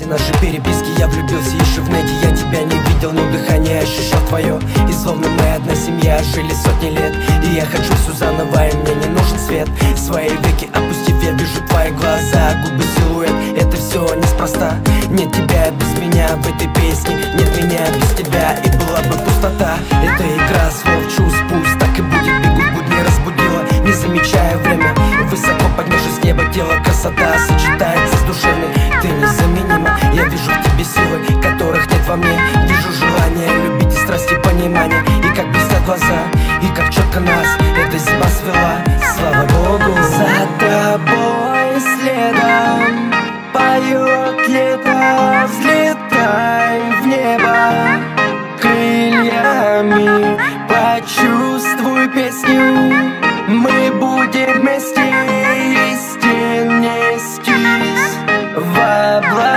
Все наши переписки я влюбился еще в нете Я тебя не видел, но дыхание ощущал твое. И словно мы одна семья, жили сотни лет. И я хочу все заново, и мне не нужен свет. Свои веки опустив, я вижу твои глаза. Губы, силуэт, это все неспроста. Нет тебя без меня в этой песне Нет меня без тебя, и была бы пустота. Это игра слов, чувств, пусть так и будет. Бегут будни, разбудила, не замечая время. Высоко поднявшись с неба, тело красота Сочетается глаза И как четко нас эта зима свела Слава Богу За тобой следом. Поет лето Взлетай в небо. Крыльями Почувствуй песню. Мы будем вместе Истин нестись Во благо